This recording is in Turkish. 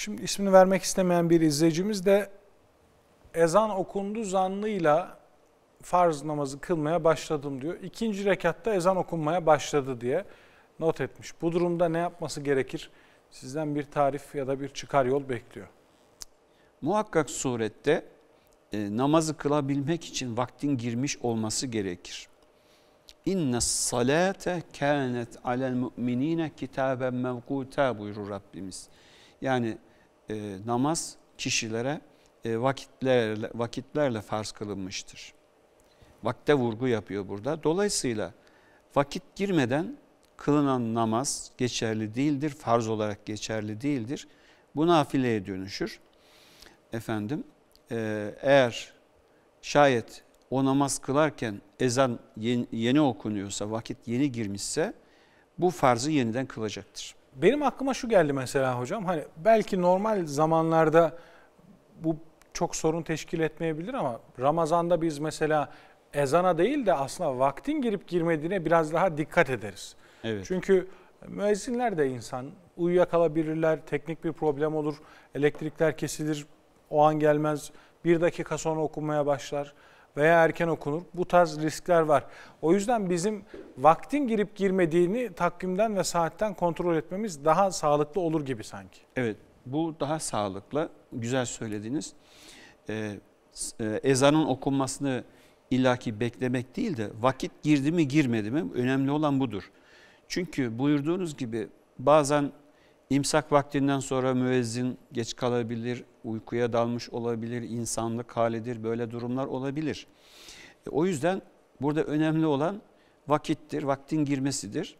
Şimdi ismini vermek istemeyen bir izleyicimiz de ezan okundu zannıyla farz namazı kılmaya başladım diyor. İkinci rekatta ezan okunmaya başladı diye not etmiş. Bu durumda ne yapması gerekir? Sizden bir tarif ya da bir çıkar yol bekliyor. Muhakkak surette e, namazı kılabilmek için vaktin girmiş olması gerekir. İnne salate kânet alel mu'minine kitaben mevkuta buyurur Rabbimiz. Yani e, namaz kişilere e, vakitlerle, vakitlerle farz kılınmıştır. Vakte vurgu yapıyor burada. Dolayısıyla vakit girmeden kılınan namaz geçerli değildir, farz olarak geçerli değildir. Bu nafileye dönüşür. Efendim e, eğer şayet o namaz kılarken ezan yeni, yeni okunuyorsa, vakit yeni girmişse bu farzı yeniden kılacaktır. Benim aklıma şu geldi mesela hocam. Hani belki normal zamanlarda bu çok sorun teşkil etmeyebilir ama Ramazan'da biz mesela ezana değil de aslında vaktin girip girmediğine biraz daha dikkat ederiz. Evet. Çünkü müezzinler de insan. Uyuyakalabilirler, teknik bir problem olur, elektrikler kesilir, o an gelmez, bir dakika sonra okunmaya başlar veya erken okunur. Bu tarz riskler var. O yüzden bizim vaktin girip girmediğini takvimden ve saatten kontrol etmemiz daha sağlıklı olur gibi sanki. Evet, bu daha sağlıklı. Güzel söylediniz. Ee, e, ezanın okunmasını illaki beklemek değil de vakit girdi mi girmedi mi önemli olan budur. Çünkü buyurduğunuz gibi bazen imsak vaktinden sonra müezzin geç kalabilir, uykuya dalmış olabilir, insanlık halidir, böyle durumlar olabilir. E, o yüzden burada önemli olan vakittir, vaktin girmesidir.